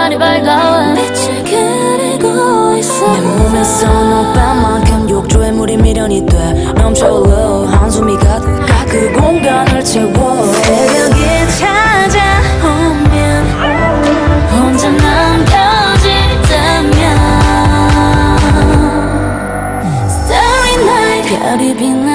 하늘이 밝아와. 빛을 그리고 있어. 내 몸에서 너만큼 욕조에 물이 미련이 돼. 넘쳐흘러 한숨이 가득 그 공간을 채워. 새벽이 찾아오면 혼자 남겨지다면 Starry night 별이 빛나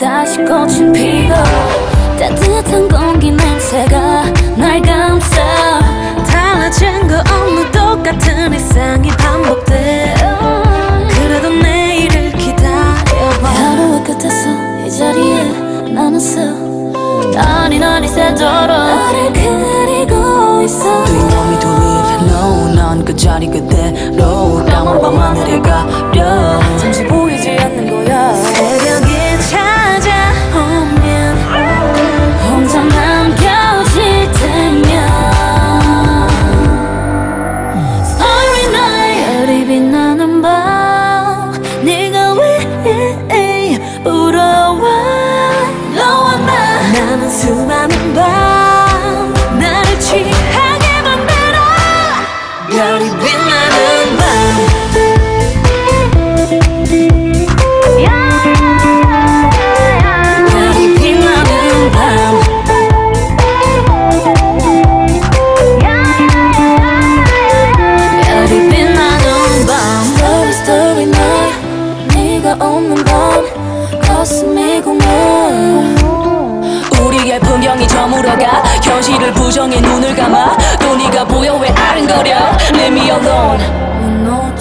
다시 꽃은 피고 따뜻한 공기 냄새가 날 감싸 달라진 거 없는 똑같은 일상이 반복돼. 그래도 내일을 기다려봐. 하루의 끝에서 이 자리에 나는 서. 아니 아니 새도록 나를 그리고 있어. Do you want me to live? No 난그 자리 그대로. 까만 밤 하늘에 가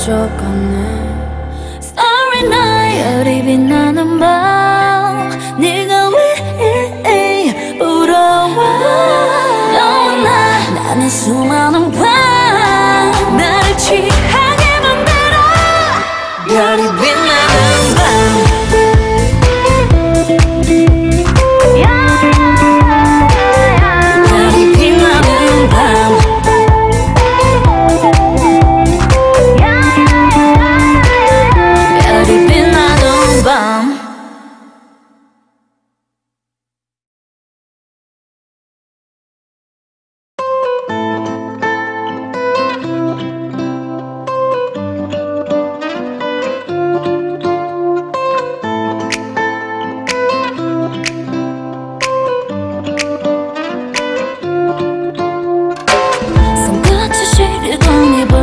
무너져가네. Starry night 별이 빛나는 밤. 네가 왜 부러워? 너와 나 나는 수많은 밤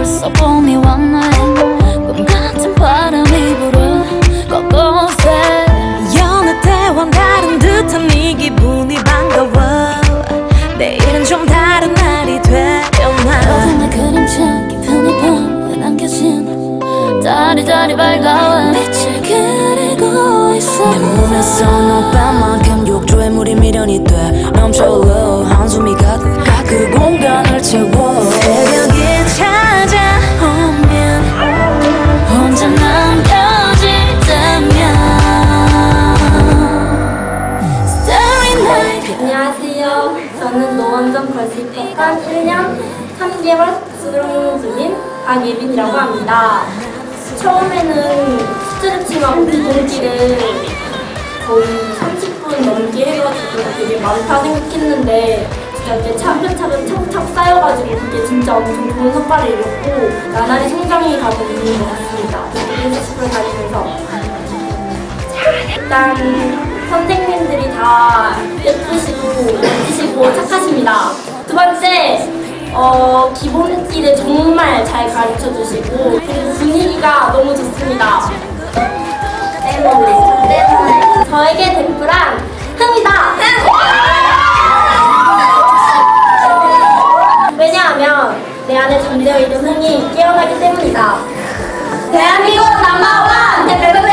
벌써 봄이 왔네 꿈 같은 바람이 불어 곳곳에 여느 때와 다른 듯한 네 기분이 반가워. 내일은 좀 다른 날이 되려나. 너의 그림자 깊은 이 밤에 남겨진 다리다리 밝아와. 빛을 그리고 있어. 내 몸에서 너만큼 욕조에 물이 미련이 돼. 넘쳐 흘러 한숨이 가득 그 공간을 채워. 새벽이 찾 입학한 1년 3개월 수능 중인 박예빈이라고 합니다. 처음에는 스트레칭하고 기본기를 거의 30분 넘게 해가지고 되게 많다 생각했는데 이렇게 차근차근 척척 쌓여가지고 그게 진짜 엄청 좋은 성과를 이뤘고 나날이 성장이 가고 있는 것 같습니다. 연습을 다니면서 일단 선생님들이 다 예쁘시고 멋지시고 착하십니다. 두 번째, 어, 기본기를 정말 잘 가르쳐 주시고 분위기가 너무 좋습니다. 때문에, 저에게 댐프란 흥이다. 왜냐하면 내 안에 잠재어 있는 흥이 깨어나기 때문이다. 대한민국 넘버원 대표